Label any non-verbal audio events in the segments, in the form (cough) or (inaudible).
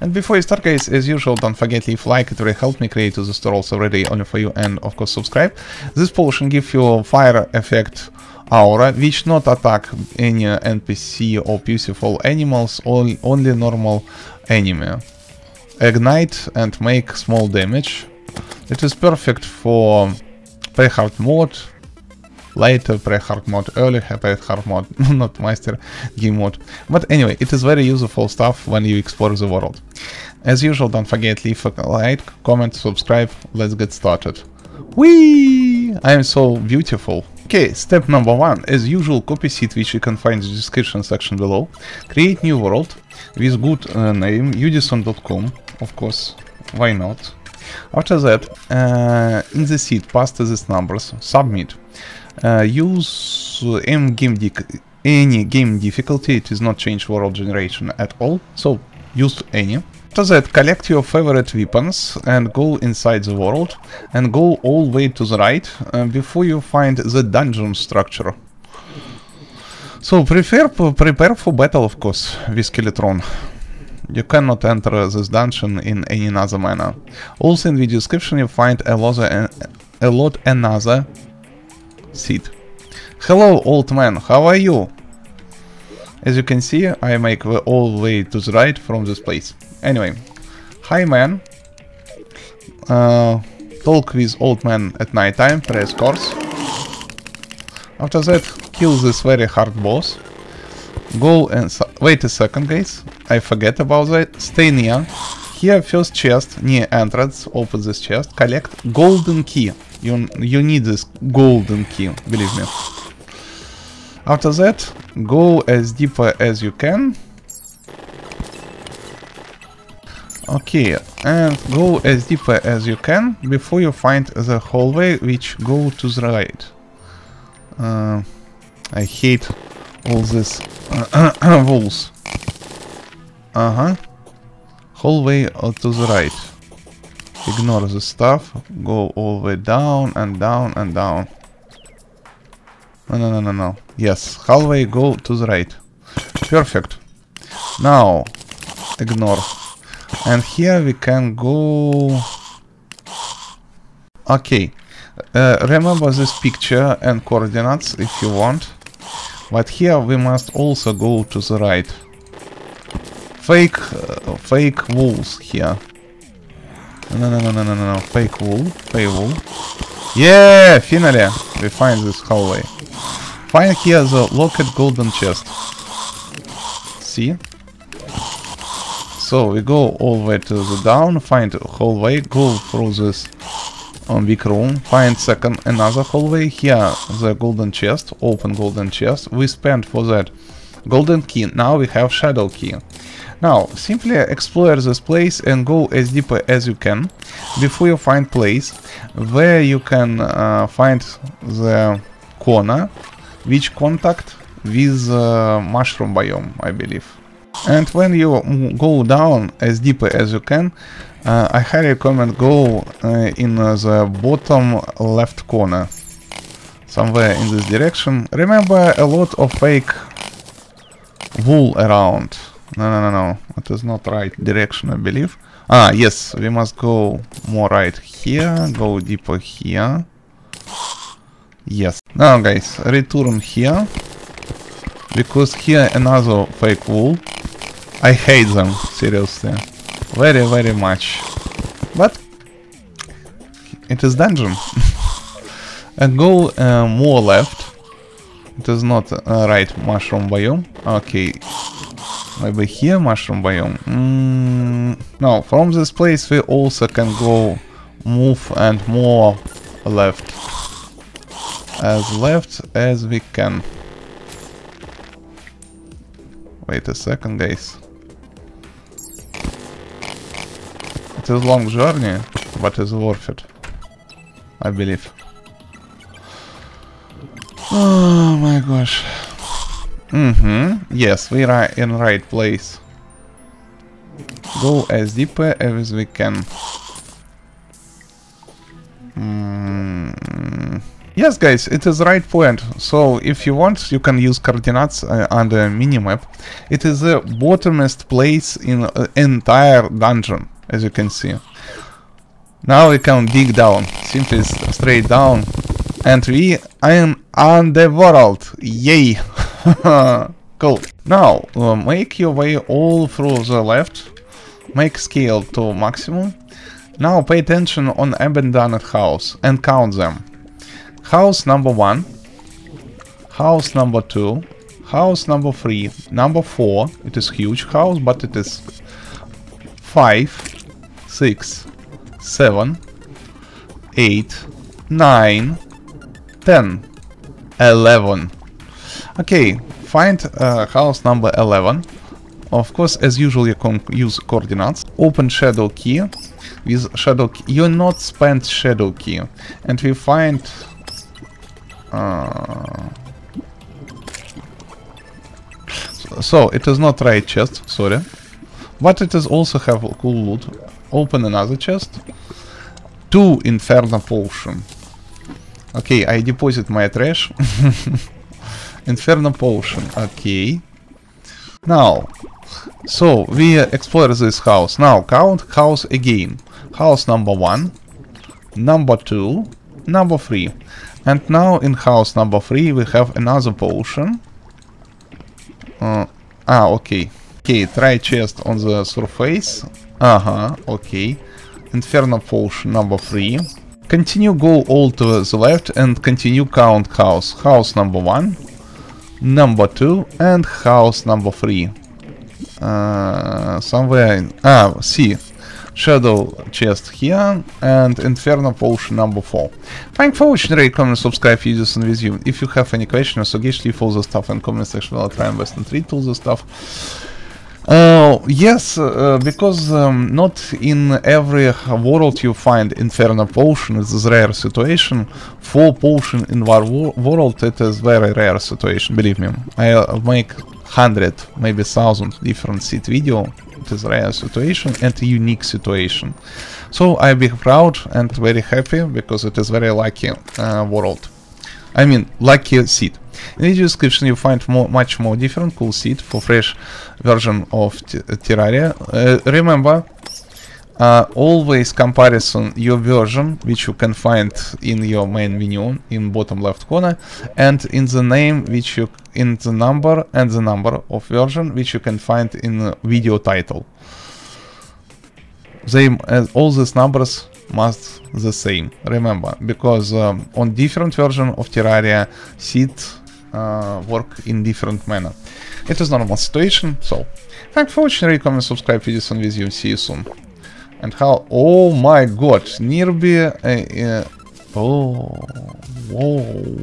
And before you start guys, as usual, don't forget leave like, it really helped me create the store also ready only for you and of course subscribe. This potion gives you fire effect aura, which not attack any NPC or beautiful animals, only normal enemy. Ignite and make small damage. It is perfect for pre-hard mode, later pre-hard mode, early pre-hard mode, (laughs) not master game mode. But anyway, it is very useful stuff when you explore the world. As usual, don't forget leave a like, comment, subscribe, let's get started. Whee! I am so beautiful. Okay, step number one, as usual, copy seed which you can find in the description section below. Create new world with good uh, name, udisen.com, of course, why not. After that, uh, in the seed, paste these numbers, submit. Uh, use any game, any game difficulty, it is not change world generation at all, so use any. After that, collect your favorite weapons and go inside the world and go all the way to the right uh, before you find the dungeon structure. So prepare, prepare for battle of course with Skeletron. You cannot enter this dungeon in any other manner. Also in the description you find a lot, a lot another seed. Hello old man, how are you? As you can see, I make the all the way to the right from this place. Anyway, hi man. Uh, talk with old man at night time, press curse. After that, kill this very hard boss. Go and... Wait a second, guys. I forget about that. Stay near. Here, first chest, near entrance. Open this chest. Collect golden key. You, you need this golden key, believe me. After that, go as deeper as you can. Okay, and go as deeper as you can before you find the hallway which go to the right. Uh, I hate all these uh, (coughs) walls. Uh-huh. Hallway to the right. Ignore the stuff. Go all the way down and down and down. No, no, no, no, no. Yes, hallway go to the right. Perfect. Now, ignore. And here we can go... Okay. Uh, remember this picture and coordinates if you want. But here we must also go to the right. Fake, uh, fake walls here. No, no, no, no, no, no, no, fake wall, fake wall. Yeah, finally, we find this hallway. Find here the locked golden chest. See? So we go all the way to the down, find hallway, go through this um, big room, find second another hallway, here the golden chest, open golden chest, we spend for that golden key, now we have shadow key. Now, simply explore this place and go as deep as you can before you find place where you can uh, find the corner which contact with uh, mushroom biome, I believe. And when you go down as deep as you can, uh, I highly recommend go uh, in the bottom left corner, somewhere in this direction. Remember a lot of fake wool around. No, no, no, no, it is not right direction, I believe. Ah, yes, we must go more right here, go deeper here. Yes. Now, guys, return here. Because here another fake wool. I hate them, seriously. Very, very much. But it is dungeon. (laughs) and go uh, more left. It is not uh, right mushroom biome. Okay. Maybe here mushroom biome. Mm, no, from this place we also can go move and more left. As left as we can. Wait a second, guys. It is long journey, but it's worth it. I believe. Oh my gosh. Mm-hmm. Yes, we are in right place. Go as deep as we can. Mm. Yes, guys, it is right point. So, if you want, you can use coordinates uh, under minimap. It is the bottomest place in uh, entire dungeon, as you can see. Now we can dig down, simply straight down, and we are on the world. Yay! (laughs) cool. Now, uh, make your way all through the left, make scale to maximum. Now pay attention on abandoned house and count them. House number one, house number two, house number three, number four. It is huge house, but it is five, six, seven, eight, nine, ten, eleven. Okay, find uh, house number 11. Of course, as usual, you can use coordinates. Open shadow key. With shadow key, you not spend shadow key. And we find... Uh, so, it is not right chest, sorry. But it is also have cool loot. Open another chest. Two Inferno Potion. Okay, I deposit my trash. (laughs) Inferno Potion, okay. Now, so we explore this house. Now, count house again. House number one, number two, number three. And now in house number three we have another potion. Uh, ah, okay. Okay, try chest on the surface. Uh-huh, okay. Inferno potion number three. Continue go all to the left and continue count house. House number one, number two, and house number three. Uh, somewhere in... Ah, see. Shadow chest here, and Inferno potion number 4. Thank you for watching, rate, comment, subscribe, videos and with you. If you have any questions or suggestions, leave all the stuff in comment section, I'll try and best and read all the stuff. Uh, yes, uh, because um, not in every world you find Inferno Potion, it is rare situation. For Potion in wo world, it is very rare situation, believe me. I'll make hundred, maybe thousand different seed video. It is rare situation and unique situation. So I be proud and very happy because it is very lucky uh, world. I mean, lucky seed. In the description you find more, much more different cool seed for fresh version of Terraria. Uh, remember, uh, always comparison your version, which you can find in your main menu in bottom left corner, and in the name, which you in the number and the number of version, which you can find in video title. They uh, all these numbers must the same. Remember, because um, on different version of Terraria, seed uh, work in different manner. It is normal situation, so thanks for watching, rate, comment, subscribe, videos with you, see you soon. And how, oh my god, nearby, uh, uh, oh, whoa,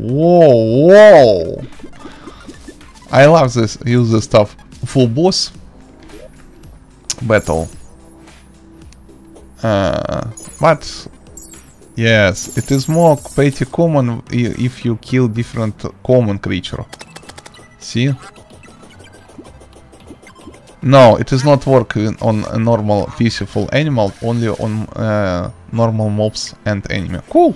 whoa, whoa. I love this, use this stuff. Full boss battle. Uh, but Yes, it is more pretty common if you kill different common creature. See? No, it is not working on a normal peaceful animal, only on uh, normal mobs and enemy. Cool!